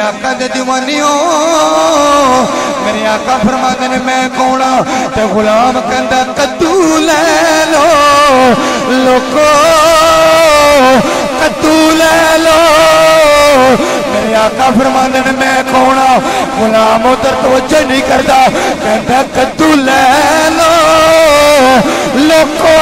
आका दे दीवानी हो मेरे आका फरमाते ने, मैं कौन ते गुलाम कहता कद्दू ले लो लोको कद्दू ले लो। मेरे आका फरमाते ने, मैं कौन गुलाम उधर तवज्जो नहीं करता कहता कद्दू ले लो लोको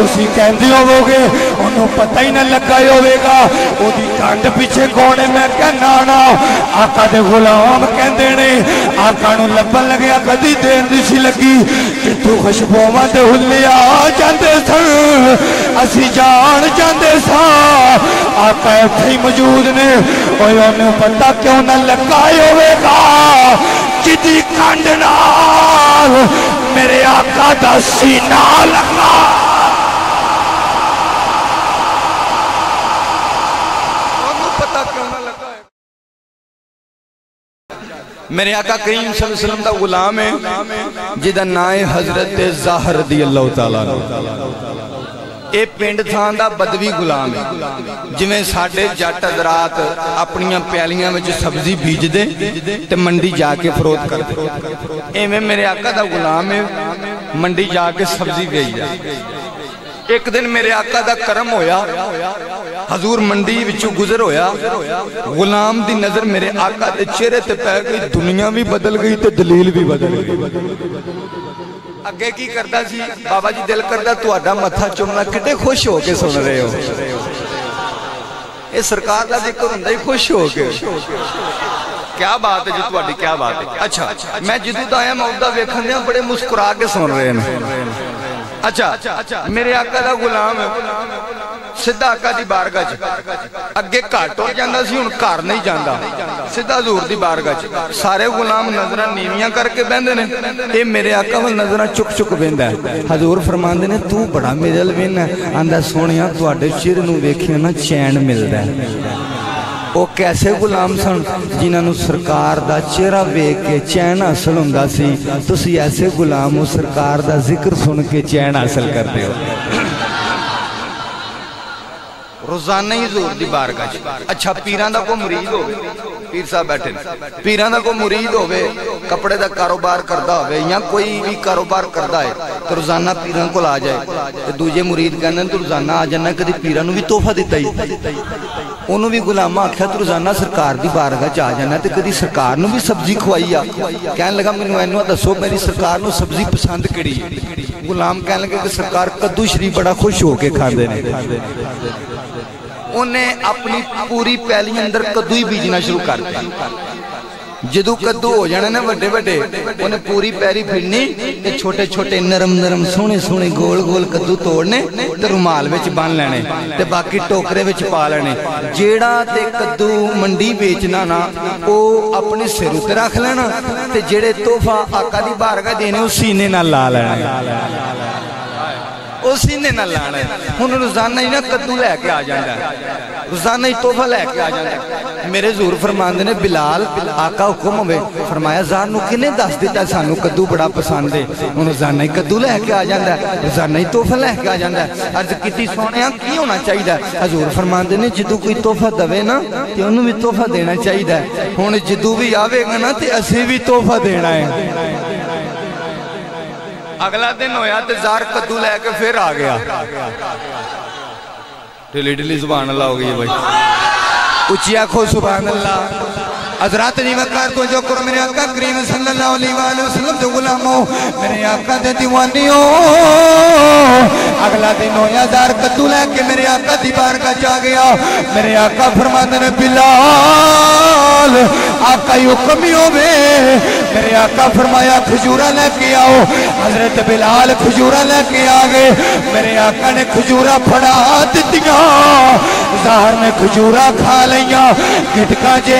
ਤੁਸੀਂ ਕਹਿੰਦੇ ਹੋਵੋਗੇ ਉਹਨੂੰ ਪਤਾ ਹੀ ਨਾ ਲੱਗਾ ਹੋਵੇਗਾ ਉਹਦੀ ਕੰਡ ਪਿੱਛੇ ਕੌਣ ਹੈ ਮੈਂ ਕਹਿੰਦਾ ਨਾ ਆਕਾ ਦੇ ਗੁਲਾਮ ਕਹਿੰਦੇ ਨੇ ਆਕਾ ਨੂੰ ਲੱਭਣ ਲੱਗਿਆ ਕਦੀ ਦੇਰ ਨਹੀਂ ਸੀ ਲੱਗੀ ਕਿੱਥੋਂ ਖੁਸ਼ਬੂਆਂ ਤੇ ਹੁੱਲੇ ਆ ਜਾਂਦੇ ਸਨ ਅਸੀਂ ਜਾਣ ਜਾਂਦੇ ਸਾਂ ਆਕਾ ਇੱਥੇ ਹੀ ਮੌਜੂਦ ਨੇ ਓਏ ਉਹਨੂੰ ਪਤਾ ਕਿਉਂ ਨਾ ਲੱਗਾ ਹੋਵੇਗਾ ਜਿਹਦੀ ਕੰਡ ਨਾਲ ਮੇਰੇ ਆਕਾ ਦਾ ਸੀਨਾ ਲੱਗਾ मेरे आका करीम सल्लल्लाहु अलैहि वसल्लम ਦਾ ਗੁਲਾਮ ਹੈ ਜਿਹਦਾ ਨਾਂ ਹੈ ਹਜ਼ਰਤ ਜ਼ਾਹਰ ਰਦੀ ਅੱਲਾਹ ਤਾਲਾ ਇਹ ਪਿੰਡ ਥਾਂ ਦਾ ਬਦਵੀ ਗੁਲਾਮ ਹੈ ਜਿਵੇਂ ਸਾਡੇ ਜੱਟ ਹਜ਼ਰਾਤ ਆਪਣੀਆਂ ਪਿਆਲੀਆਂ ਵਿੱਚ ਸਬਜ਼ੀ ਬੀਜਦੇ ਤੇ ਮੰਡੀ ਜਾ ਕੇ ਫਰੋਤ ਕਰਦੇ ਐਵੇਂ ਮੇਰੇ ਆਕਾ ਦਾ ਗੁਲਾਮ ਹੈ ਮੰਡੀ ਜਾ ਕੇ ਸਬਜ਼ੀ ਵੇਚਦਾ एक दिन मेरे आका का करम होया। हजूर मंडी विचों गुजर होया। गुलाम की नज़र मेरे आका के चेहरे ते पै गई, दुनिया भी बदल गई ते दलील भी बदल गई। अगे की करता जी? बाबा जी दिल करता थोड़ा मथा चुमना कितने खुश हो के सुन रहे हो? ये सरकार का ज़िक्र होंगे खुश हो के। क्या बात है जी थोड़ी क्या बात है। अच्छा मैं जिदू का आया, मैं उदा वेखन दिया बड़े मुस्कुरा के सुन रहे हैं ਅੱਛਾ, ਮੇਰੇ ਆਕਾ ਦਾ ਗੁਲਾਮ ਸਿੱਧਾ ਆਕਾ ਦੀ ਬਾਰਗਾਹ 'ਚ। ਅੱਗੇ ਘਾਟ ਹੋ ਜਾਂਦਾ ਸੀ, ਹੁਣ ਘਰ ਨਹੀਂ ਜਾਂਦਾ। ਸਿੱਧਾ ਹਜ਼ੂਰ ਦੀ ਬਾਰਗਾਹ 'ਚ। ਸਾਰੇ ਗੁਲਾਮ ਨਜ਼ਰਾਂ ਨੀਵੀਆਂ ਕਰਕੇ ਬਹਿੰਦੇ ਨੇ। ਇਹ ਮੇਰੇ ਆਕਾ ਵੱਲ ਨਜ਼ਰਾਂ ਚੁੱਕ ਚੁੱਕ ਬਹਿੰਦਾ ਹਜ਼ੂਰ ਫਰਮਾਉਂਦੇ ਨੇ, ਤੂੰ ਬੜਾ ਮੇਰੇ ਵੱਲ ਵੇਨਾ ਆਂਦਾ, ਸੋਹਣਿਆ, ਤੁਹਾਡੇ ਚਿਹਰੇ ਨੂੰ ਵੇਖਿਆ ਨਾ ਚੈਨ ਮਿਲਦਾ ਉਹ ਕੈਸੇ ਗੁਲਾਮ ਸਨ ਜਿਨ੍ਹਾਂ ਨੂੰ ਸਰਕਾਰ ਦਾ ਚਿਹਰਾ ਵੇਖ ਕੇ ਚੈਨ ਹਾਸਲ ਹੁੰਦਾ ਸੀ ਤੁਸੀਂ ਐਸੇ ਗੁਲਾਮ ਹੋ ਸਰਕਾਰ ਦਾ ਜ਼ਿਕਰ ਸੁਣ ਕੇ ਚੈਨ ਹਾਸਲ ਕਰਦੇ ਹੋ ਰੋਜ਼ਾਨਾ ਹੀ ਜ਼ੋਰ ਦੀ ਬਾਰਗਾਹ 'ਚ ਅੱਛਾ ਪੀਰਾਂ ਦਾ ਕੋਈ ਮੁਰੀਦ ਹੋਵੇ ਪੀਰ ਸਾਹਿਬ ਬੈਠੇ ਨੇ ਪੀਰਾਂ ਦਾ ਕੋਈ ਮੁਰੀਦ ਹੋਵੇ ਕੱਪੜੇ ਦਾ ਕਾਰੋਬਾਰ ਕਰਦਾ ਹੋਵੇ ਜਾਂ ਕੋਈ ਵੀ ਕਾਰੋਬਾਰ ਕਰਦਾ ਹੈ ਤੇ ਰੋਜ਼ਾਨਾ ਪੀਰਾਂ ਕੋਲ ਆ ਜਾਏ ਤੇ ਦੂਜੇ ਮੁਰੀਦ ਕਹਿੰਦੇ ਨੇ ਤੂੰ ਰੋਜ਼ਾਨਾ ਆ ਜਾਣਾ ਕਦੀ ਪੀਰਾਂ ਨੂੰ ਵੀ ਤੋਹਫਾ ਦਿੱਤਾ ਹੀ ਉਹਨੂੰ ਵੀ ਗੁਲਾਮ ਆਖਿਆ, ਤੂੰ ਰੋਜ਼ਾਨਾ ਸਰਕਾਰ ਦੀ ਬਾਰਗਾਹ 'ਚ ਆ ਜਾਣਾ ਤੇ ਕਦੀ ਸਰਕਾਰ ਨੂੰ ਵੀ ਸਬਜ਼ੀ ਖਵਾਈ ਆ। ਕਹਿਣ ਲੱਗਾ ਮੈਨੂੰ ਇਹਨੂੰ ਦੱਸੋ, ਮੇਰੀ ਸਰਕਾਰ ਨੂੰ ਸਬਜ਼ੀ ਪਸੰਦ ਕਿਹੜੀ ਹੈ? ਗੁਲਾਮ ਕਹਿਣ ਲੱਗਾ ਕਿ ਸਰਕਾਰ ਕੱਦੂ ਸ਼ਰੀਫ ਬੜਾ ਖੁਸ਼ ਹੋ ਕੇ ਖਾਂਦੇ ਨੇ। ਉਹਨੇ ਆਪਣੀ ਪੂਰੀ ਪੈਲੀ ਅੰਦਰ ਕੱਦੂ ਹੀ ਬੀਜਣਾ ਸ਼ੁਰੂ ਕਰ ਦਿੱਤਾ। ਜਦੋਂ ਕੱਦੂ ਹੋ ਜਾਣੇ ਨੇ ਵੱਡੇ ਵੱਡੇ, ਉਹਨੇ ਪੂਰੀ ਪੈਰੀ ਫਿਰਨੀ ਤੇ ਛੋਟੇ ਛੋਟੇ ਨਰਮ ਨਰਮ ਸੋਹਣੇ ਸੋਹਣੇ ਗੋਲ ਗੋਲ ਕੱਦੂ ਤੋੜਨੇ ਤੇ ਰੁਮਾਲ ਵਿੱਚ ਬੰਨ ਲੈਣੇ ਤੇ ਬਾਕੀ ਟੋਕਰੇ ਵਿੱਚ ਪਾ ਲੈਣੇ। ਜਿਹੜਾ ਤੇ ਕੱਦੂ ਮੰਡੀ ਵੇਚਣਾ ਨਾ, ਉਹ ਆਪਣੇ ਸਿਰ ਉੱਤੇ ਰੱਖ ਲੈਣਾ ਤੇ ਜਿਹੜੇ ਤੋਹਫਾ ਆਕਾ ਦੀ ਬਾਰਗਾ ਦੇਣੇ, ਉਹ ਸੀਨੇ ਨਾਲ ਲਾ ਲੈਣਾ। ਉਹ ਸੀਨੇ ਨਾਲ ਲਾਣਾ ਹੁਣ ਰੋਜ਼ਾਨਾ ਹੀ ਨਾ ਕੱਦੂ ਲੈ ਕੇ ਆ ਜਾਂਦਾ ਰੋਜ਼ਾਨਾ ਹੀ ਤੋਹਫਾ ਲੈ ਕੇ ਆ ਜਾਂਦਾ ਮੇਰੇ ਜ਼ੂਰ ਫਰਮਾਉਂਦੇ ਨੇ ਬਿਲਾਲ ਆਕਾ ਹੁਕਮ ਹੋਵੇ ਫਰਮਾਇਆ ਜ਼ਾਰ ਨੂੰ ਕਿਨੇ ਦੱਸ ਦਿੱਤਾ ਸਾਨੂੰ ਕੱਦੂ ਬੜਾ ਪਸੰਦ ਹੈ ਹੁਣ ਰੋਜ਼ਾਨਾ ਹੀ ਕੱਦੂ ਲੈ ਕੇ ਆ ਜਾਂਦਾ ਰੋਜ਼ਾਨਾ ਹੀ ਤੋਹਫਾ ਲੈ ਕੇ ਆ ਜਾਂਦਾ ਅਰਜ਼ ਕੀਤੀ ਸੋਹਣਿਆ ਕੀ ਹੋਣਾ ਚਾਹੀਦਾ ਹਜ਼ੂਰ ਫਰਮਾਉਂਦੇ ਨੇ ਜਦੋਂ ਕੋਈ ਤੋਹਫਾ ਦਵੇ ਨਾ ਤੇ ਉਹਨੂੰ ਵੀ ਤੋਹਫਾ ਦੇਣਾ ਚਾਹੀਦਾ ਹੁਣ ਜਦੋਂ ਵੀ ਆਵੇਗਾ ਨਾ ਤੇ ਅਸੀਂ ਵੀ ਤੋਹਫਾ ਦੇਣਾ ਹੈ ਅਗਲਾ ਦਿਨ ਹੋਇਆ ਤੇ ਜ਼ਾਰ ਕੱਦੂ ਲੈ ਕੇ ਫਿਰ ਆ ਗਿਆ। ਢਿੱਲੀ ਢਿੱਲੀ ਜ਼ੁਬਾਨ ਅੱਲਾ ਹੋ ਗਈ ਹੈ ਭਾਈ ਉੱਚੀ ਆਖੋ ਸੁਭਾਨ ਅੱਲਾ। हज़रत जी वकार को जो करो मेरे आका करीम सल्लल्लाहु अलैहि वसल्लम जो गुलामो मेरे आका दे दीवानियो अगला दिन होया जार कद्दू लेके मेरे आका दी बारगाह जा गया। मेरे आका फरमाते ने बिलाल, आका हुक्म ही होवे। मेरे आका फरमाया, खजूरा लेके आओ। हज़रत बिलाल खजूरा लेके आ गए। मेरे आका ने खजूरा फड़ा दित्तियाँ जार ने खजूरा खा लिया। गिटका जे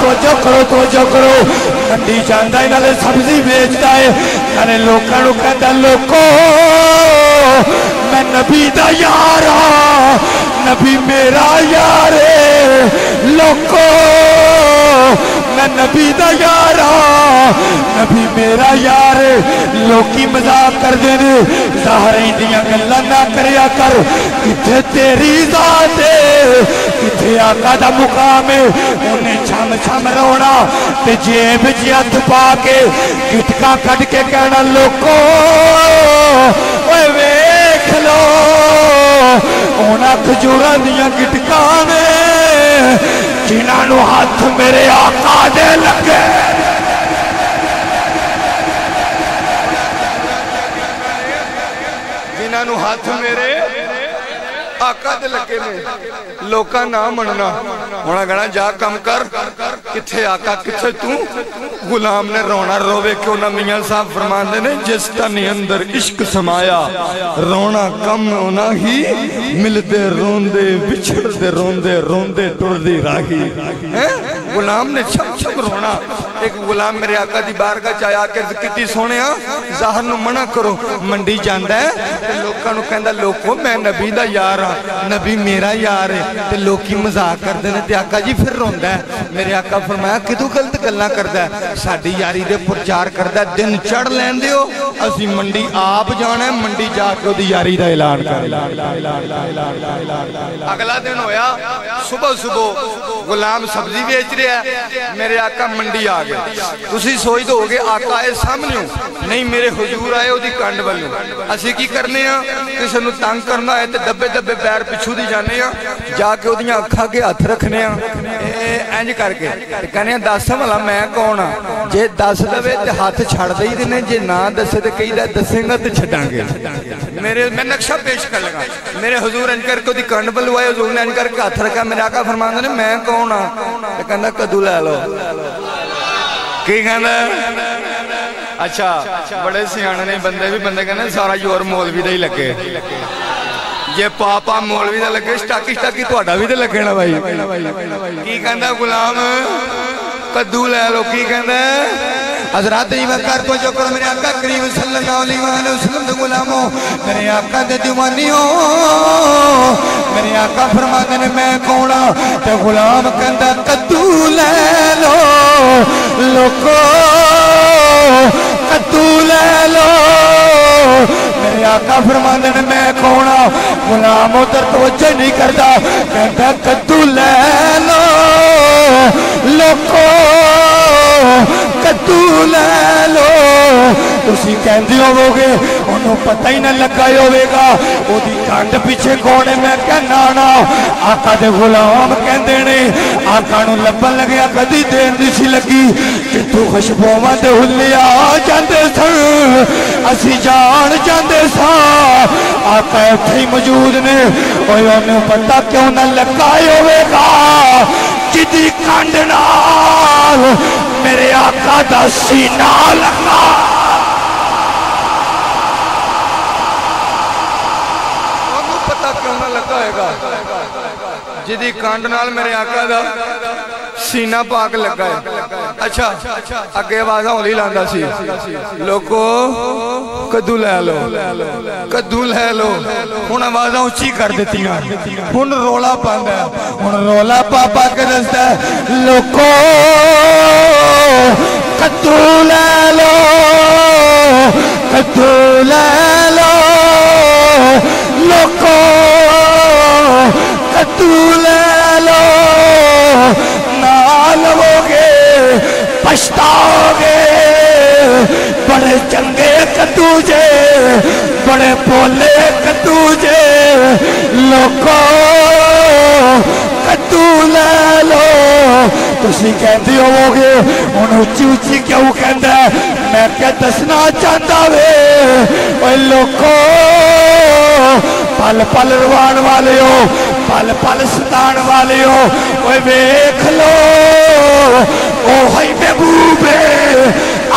तवजो करो तवजो करो। मंडी जाता है नाले सब्ज़ी बेचता है। नाले लोगों कहता, लोको, मैं नबी दा यार हाँ नबी मेरा यार है। लोको, मैं नबी दा यार हाँ नबी मेरा यार है। लोकी मज़ाक करते ने सारे दियाँ गल्लां ना कर तेरी जात है। जिथे आका का मुकाम है। उन्हें छम छम रोना जेब च हथ पा के किटका कट के कहना, लोको वेख लो उन्हें खजूर दिटका ने जिन्होंने हथ मेरे आका दे लगे जिन्होंने हाथ मेरे ਹਾਕਾ ਤੇ ਲੱਗੇ ਨੇ ਲੋਕਾਂ ਨਾ ਮੰਨਣਾ ਹੁਣ ਕਹਣਾ ਜਾ ਕੰਮ ਕਰ ਕਿੱਥੇ ਆਕਾ ਕਿੱਥੇ ਤੂੰ ਗੁਲਾਮ ਨੇ ਰੋਣਾ ਰੋਵੇ ਕਿਉਂ ਨਾ ਮੀਆਂ ਸਾਹਿਬ ਫਰਮਾਉਂਦੇ ਨੇ ਜਿਸ ਤਨ ਅੰਦਰ ਇਸ਼ਕ ਸਮਾਇਆ ਰੋਣਾ ਕਮ ਨਾ ਹੀ ਮਿਲਦੇ ਰੋਂਦੇ ਵਿਛੜਦੇ ਰੋਂਦੇ ਰੋਂਦੇ ਟੁਰਦੀ ਰਾਹੀ ਹੈ ਗੁਲਾਮ ਨੇ ਛਮ ਛਮ ਰੋਣਾ ਇੱਕ ਗੁਲਾਮ ਮੇਰੇ ਆਕਾ ਦੀ ਬਾਰਗਾ ਚ ਆਇਆ ਕੇ ਕੀਤੀ, ਸੋਹਣਿਆ, ਜ਼ਾਹਰ ਨੂੰ ਮਨਾ ਕਰੋ। ਮੰਡੀ ਜਾਂਦਾ ਤੇ ਲੋਕਾਂ ਨੂੰ ਕਹਿੰਦਾ, ਲੋਕੋ, ਮੈਂ ਨਬੀ ਦਾ ਯਾਰ ਆ ਨਬੀ ਮੇਰਾ ਯਾਰ ਹੈ ਤੇ ਲੋਕੀ ਮਜ਼ਾਕ ਕਰਦੇ ਨੇ ਤੇ ਆਕਾ ਜੀ ਫਿਰ ਰੋਂਦਾ ਮੇਰੇ ਆਕਾ ਫਰਮਾਇਆ, ਕਿਦੋਂ ਗਲਤ ਗੱਲਾਂ ਕਰਦਾ ਸਾਡੀ ਯਾਰੀ ਦੇ ਪ੍ਰਚਾਰ ਕਰਦਾ ਦਿਨ ਚੜ ਲੈਣ ਦਿਓ ਅਸੀਂ ਮੰਡੀ ਆਪ ਜਾਣਾ ਮੰਡੀ ਜਾ ਕੇ ਉਹਦੀ ਯਾਰੀ ਦਾ ਐਲਾਨ ਕਰ ਅਗਲਾ ਦਿਨ ਹੋਇਆ ਸਵੇਰ ਸਵੇਰ ਗੁਲਾਮ ਸਬਜ਼ੀ ਵੇਚ ਰਿਹਾ ਮੇਰੇ ਆਕਾ ਮੰਡੀ ਆ ਗਿਆ। ਤੁਸੀਂ ਸੋਚਦੇ ਹੋਗੇ ਆਕਾ ਆਏ ਸਾਹਮਣੇ ਨਹੀਂ, ਮੇਰੇ ਹਜ਼ੂਰ ਆਏ ਉਹਦੀ ਕੰਡ ਵੱਲੋਂ। ਅਸੀਂ ਕੀ ਕਰਨੇ ਆ? ਕਿਸੇ ਨੂੰ ਤੰਗ ਕਰਨਾ ਹੈ ਤੇ ਦੱਬੇ ਦੱਬੇ ਪੈਰ ਪਿੱਛੂ ਦੀ ਜਾਂਦੇ ਆ। ਜਾ ਕੇ ਉਹਦੀਆਂ ਅੱਖਾਂ ਅੱਗੇ ਹੱਥ ਰੱਖਨੇ ਆ। ਇੰਜ ਕਰਕੇ। ਤੇ ਕਹਿੰਦੇ ਆ, ਦੱਸ ਭਲਾ ਮੈਂ ਕੌਣ ਆ? ਜੇ ਦੱਸ ਦਵੇ ਤੇ ਹੱਥ ਛੱਡ ਦੇਈਦੇ ਨੇ ਜੇ ਨਾ ਦੱਸੇ ਤੇ ਕਹੀਦਾ ਦੱਸੇਗਾ ਤੇ ਛੱਡਾਂਗੇ। ਮੇਰੇ, ਮੈਂ ਨਕਸ਼ਾ ਪੇਸ਼ ਕਰ ਲਗਾ। ਮੇਰੇ ਹਜ਼ੂਰ ਇੰਜ ਕਰਕੇ ਉਹਦੀ ਕੰਡ ਵੱਲੋਂ ਆਏ, ਹਜ਼ੂਰ ਨੇ ਇੰਜ ਕਰਕੇ ਹੱਥ ਰੱਖਿਆ। ਮੇਰੇ ਆਕਾ ਫਰਮਾਉਂਦੇ ਨੇ, ਮੈਂ ਕੌਣ ਆ? ਤੇ ਕਹਿੰਦਾ, ਕਦੂ ਲੈ ਲਓ। ਕੀ ਕਹਿੰਦਾ? ਅੱਛਾ, ਬੜੇ ਸਿਆਣੇ ਨੇ ਬੰਦੇ ਵੀ, ਬੰਦੇ ਕਹਿੰਦੇ ਸਾਰਾ ਜ਼ੋਰ ਮੌਲਵੀ ਦਾ ਹੀ ਲੱਗੇ। ਜੇ ਪਾਪਾ ਮੌਲਵੀ ਦਾ ਲੱਗੇ, ਸਟਾਕੀ ਸਟਾਕੀ ਤੁਹਾਡਾ ਵੀ ਤੇ ਲੱਗਣਾ ਬਾਈ। ਕੀ ਕਹਿੰਦਾ ਗੁਲਾਮ? ਕੱਦੂ ਲੈ ਲੋ ਕੀ ਕਹਿੰਦਾ? हज़रत वकार को जो करो मेरे आका करीम सल्लल्लाहु गुलामो, मेरे आका दे दीवानियो, मेरे आका फरमाते ने मैं कौन ते गुलाम कहंदा कद्दू ले लो लोको कद्दू ले लो। मेरे आका फरमाते ने मैं कौन गुलाम उधर तवज्जो नहीं करता, कहता, कद्दू ले लो लोको ਕੱਦੂ ਲੈ ਲੋ ਤੁਸੀਂ ਕਹਿੰਦੇ ਹੋਵੋਗੇ ਉਹਨੂੰ ਪਤਾ ਹੀ ਨਾ ਲੱਗਾ ਹੋਵੇਗਾ ਉਹਦੀ ਕੰਡ ਪਿੱਛੇ ਕੌਣ ਹੈ ਮੈਂ ਕਹਿੰਦਾ ਨਾ ਆਕਾ ਦੇ ਗੁਲਾਮ ਕਹਿੰਦੇ ਨੇ ਆਕਾ ਨੂੰ ਲੱਭਣ ਲੱਗਿਆ ਕਦੀ ਦੇਰ ਨਹੀਂ ਸੀ ਲੱਗੀ ਕਿੱਥੋਂ ਖੁਸ਼ਬੂਆਂ ਤੇ ਹੁੱਲਿਆ ਜਾਂਦੇ ਸਨ ਅਸੀਂ ਜਾਣ ਜਾਂਦੇ ਸਾਂ ਆਕਾ ਇੱਥੇ ਹੀ ਮੌਜੂਦ ਨੇ ਓਏ ਉਹਨੂੰ ਪਤਾ ਕਿਉਂ ਨਾ ਲੱਗਾ ਹੋਵੇਗਾ ਜਿਹਦੀ ਕੰਡ ਨਾਲ मेरे आका का सीना लगा। पता क्यों ना लगा हैगा जिदी कांड नाल मेरे आका का सीना पाक लगा है। अच्छा अगे आवाज़ हौली लादा सी। लोगो कदू लै लो। कद्दू लै लो। हूँ आवाजा उची कर दी हूँ रोला पाता हूँ। रोला पा पा के दसता लोको, कद्दू लै लो, कद्दू लै लो, लोको, कद्दू लै लो। ना लवोगे पछताओगे बड़े भोले कद्दू जे लोको कद्दू ले लो ਤੁਸੀਂ ਕਹਿੰਦੇ ਹੋਵੋਗੇ ਹੁਣ ਉੱਚੀ ਉੱਚੀ ਕਿਉਂ ਕਹਿੰਦਾ ਮੈਂ ਕਿਹਾ ਦੱਸਣਾ ਚਾਹੁੰਦਾ ਵੇ ਓਏ ਲੋਕੋ ਪਲ ਪਲ ਰਵਾਨ ਵਾਲਿਓ ਪਲ ਪਲ ਸਤਾਣ ਵਾਲਿਓ ਓਏ ਵੇਖ ਲੋ ਉਹ ਹੀ ਮਹਿਬੂਬੇ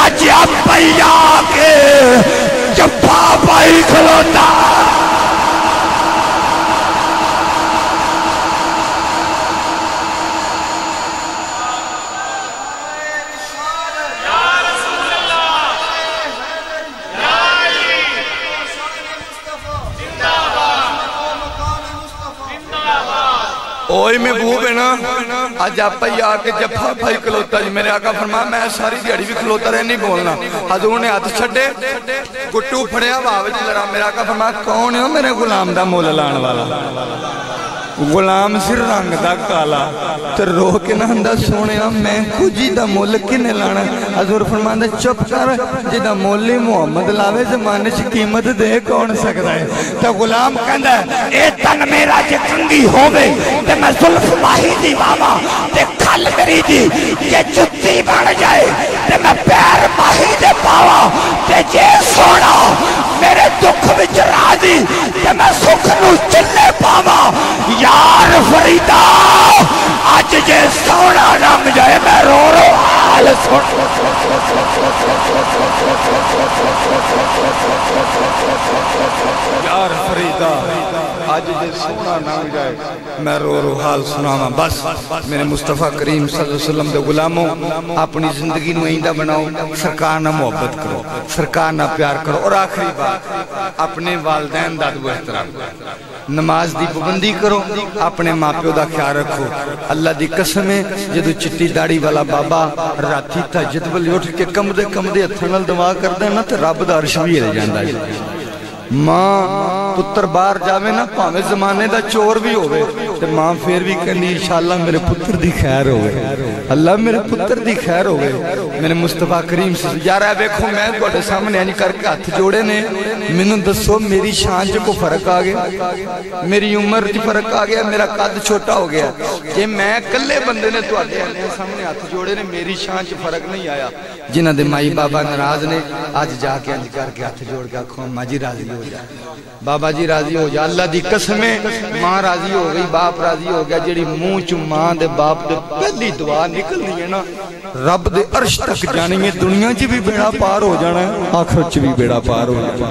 ਅੱਜ ਆਪਈਆ ਕੇ चंपा भाई खलोता ओए में है ना। अज आप ही आके जफा खलोता जी। मेरे आका फरमा, मैं सारी दिहाड़ी भी खलोता रहा बोलना। हजूर ने हथ छे गुट्टू फड़िया मेरा आका फरमा, कौन मेरे गुलाम का मुल लाने वाला? गुलाम सिर रंग काला। ते रो के ना सोने मैं खुजी दा मुल किने लाना? हजूर फरमांदा, चुप कर, जिदा मुल ही मोहम्मद लावे, जमाने च कीमत दे कौन सकदा है? ते गुलाम कंगी जे जुत्ती बन जाए, ते मैं पैर माही दे पावा ते जे सोना मेरे दुख विच राज़ी मैं सुख नु चिल्ले पावा। यार फरीदा! अज जे सोना रंग जाए, मैं रो रो। हाल सुन। यार फरीदा आज जे सोना लंघ जाए, मैं रो रो, हाल सुनावा। बस, मेरे मुस्तफ़ा करीम वसल्लम दे गुलामो, अपनी ज़िंदगी इंदा बनाओ। सरकार ना मोहब्बत करो, सरकार ना प्यार करो। और आखिरी बात, अपने वालदैन अदब एहतराम नमाज़ दी पाबंदी करो अपने मापिओ दा ख्याल रखो अल्लाह दी कसम है जदों चिट्टी दाढ़ी वाला बाबा राती तहज्जुद वेले उठ के कमदे कमदे हत्थां नाल दुआ करदा ना ते रब दा अर्श भी हिल ਜਾਂਦਾ है माँ पुत्र बाहर जावे ना भावे जमाने का चोर भी होवे ते माँ फिर भी कहनी इंशाल्लाह मेरे पुत्र दी खैर होवे अल्लाह मेरे पुत्र दी खैर हो गए मेरे मुस्तफ़ा करीम से यार वेखो मैं थोड़े सामने इंज करके हथ जोड़े ने। मैनु दसो मेरी शान च को फ़र्क आ गया? मेरी उम्र च फ़र्क आ गया? मेरा कद छोटा हो गया? जे मैं कले बंद ने सामने हथ जोड़े ने, मेरी शान च फ़र्क नहीं आया। जिन्हों के माई बाबा नाराज़ ने अज जाके अंज करके हथ जोड़ के आखो, अम्मा जी राज़ी हो जाए बाबा जी राज़ी हो जाए अल्लाह की कसमें माँ राज़ी हो गई, बाप राज़ी हो गया। जी मूह च माँ बाप के पहली दुआ निकलनी है ना। रब दे अर्श तक जानी है दुनिया च भी बेड़ा पार हो जाना है आखिरत च भी बेड़ा पार हो जाना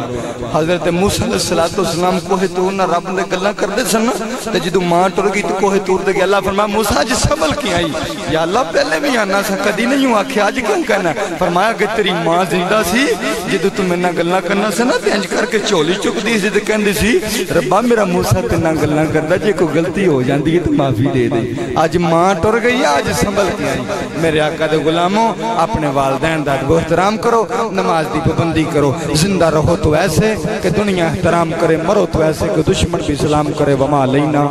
हज़रत मूसा सलातो सलाम कोहे तूर ना रब दे गल्लां करदे सन ते जदों माँ टुर गई, ते कोहे तूर ते अल्लाह फरमाया, मूसा अज संभल के आई? या अल्लाह, पहले भी आना सा, कदी नहीं आख्या अज क्यों कहना? फरमाया कि तेरी माँ ज़िंदा सी, जदों तू मेरे गल्लां करना सा ना, ते इंज करके झोली चुकदी सी, ते कहंदी सी, रब्बा, मेरा मूसा ते ना गल्लां जे कोई गलती हो जांदी है तो माफ़ी दे दे। अज माँ टुर गई अज संभल के आई मेरे आका दे गुलामों, अपने वालदेन का एहतराम करो, नमाज़ की पाबंदी करो। ज़िंदा रहो तो ऐसे कि दुनिया एहतराम करे, मरो तो ऐसे कि दुश्मन भी सलाम करे, वमा लेना